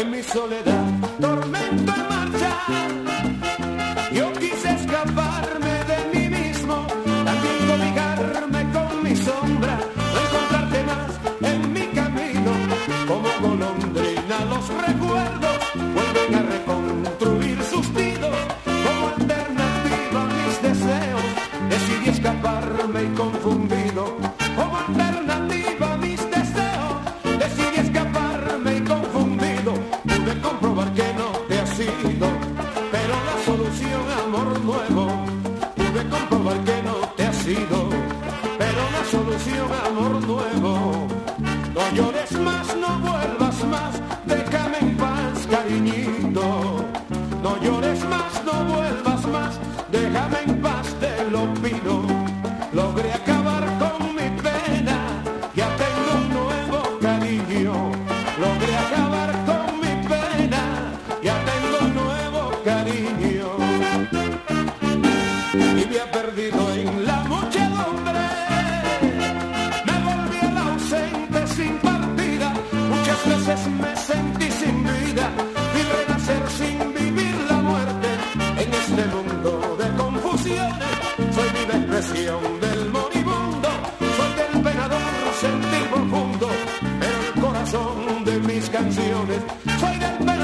En mi soledad, tormento en marcha. Yo quise escapar confundido. canciones. Soy del